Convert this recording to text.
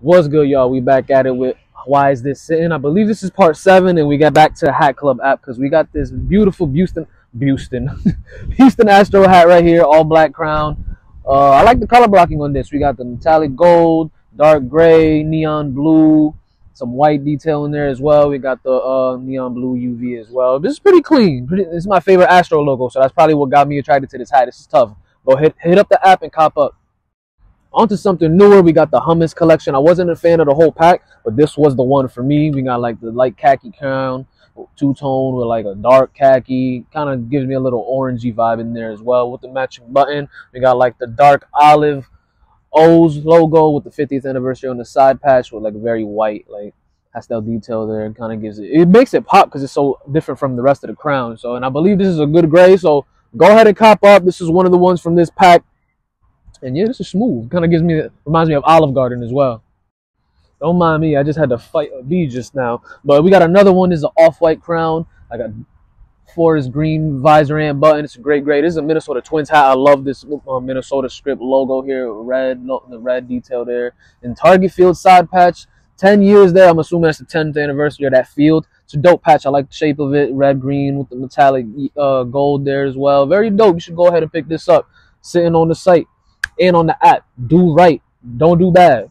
What's good, y'all? We back at it with why is this sitting? I believe this is part seven, and we got back to the Hat Club app because we got this beautiful Houston, Houston, Houston Astro hat right here, all black crown. Uh, I like the color blocking on this. We got the metallic gold, dark gray, neon blue, some white detail in there as well. We got the uh, neon blue UV as well. This is pretty clean. Pretty, this is my favorite Astro logo, so that's probably what got me attracted to this hat. This is tough. Go hit hit up the app and cop up. Onto something newer, we got the hummus collection. I wasn't a fan of the whole pack, but this was the one for me. We got like the light khaki crown, two tone with like a dark khaki. Kind of gives me a little orangey vibe in there as well with the matching button. We got like the dark olive O's logo with the 50th anniversary on the side patch with like very white like pastel detail there. Kind of gives it, it makes it pop because it's so different from the rest of the crown. So, and I believe this is a good gray. So go ahead and cop up. This is one of the ones from this pack. And yeah, this is smooth. Kind of gives me, reminds me of Olive Garden as well. Don't mind me, I just had to fight a bee just now. But we got another one. This is an off-white crown. I got forest green visor and button. It's a great, great. This is a Minnesota Twins hat. I love this uh, Minnesota script logo here, red, the red detail there. And Target Field side patch. 10 years there. I'm assuming that's the 10th anniversary of that field. It's a dope patch. I like the shape of it. Red, green with the metallic uh, gold there as well. Very dope. You should go ahead and pick this up. Sitting on the site and on the app. Do right. Don't do bad.